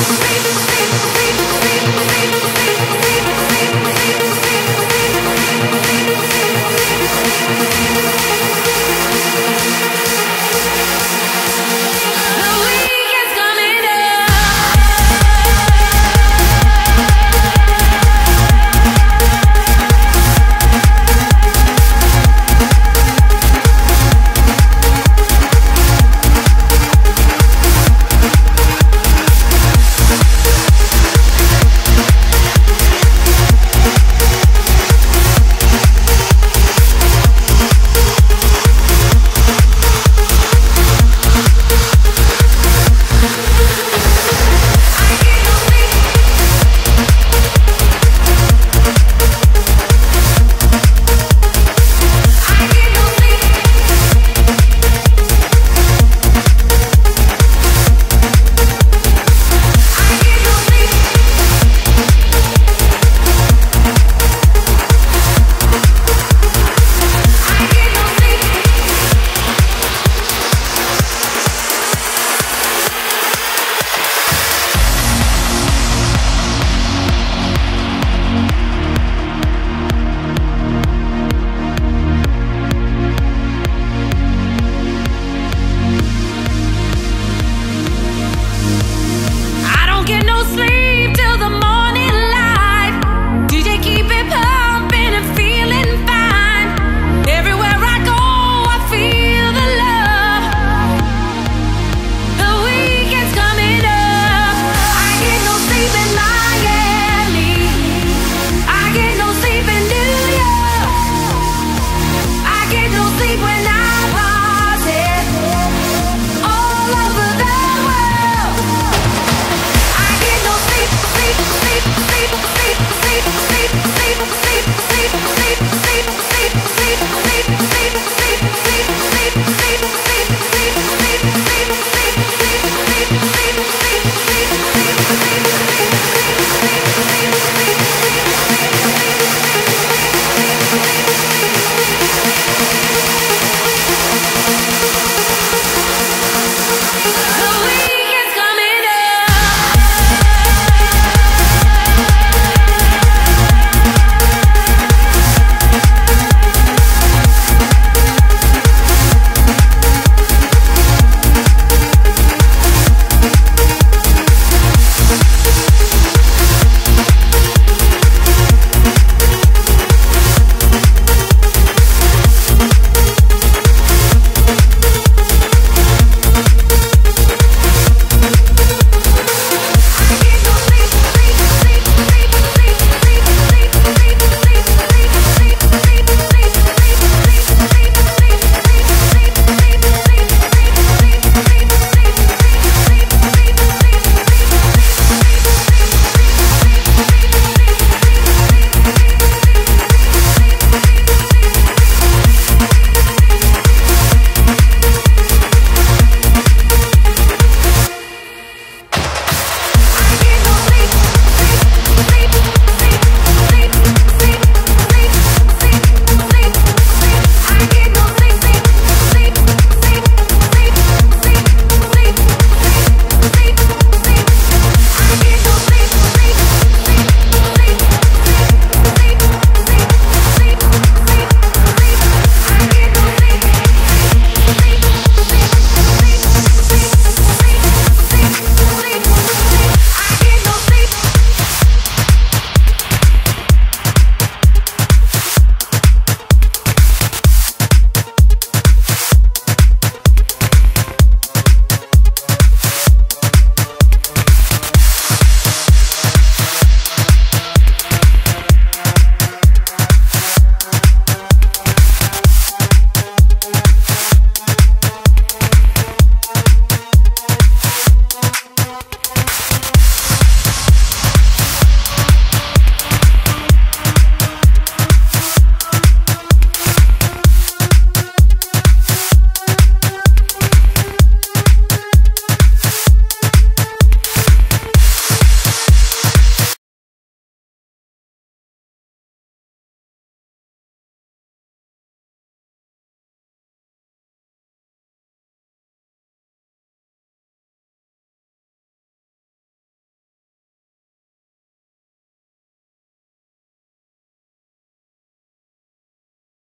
Be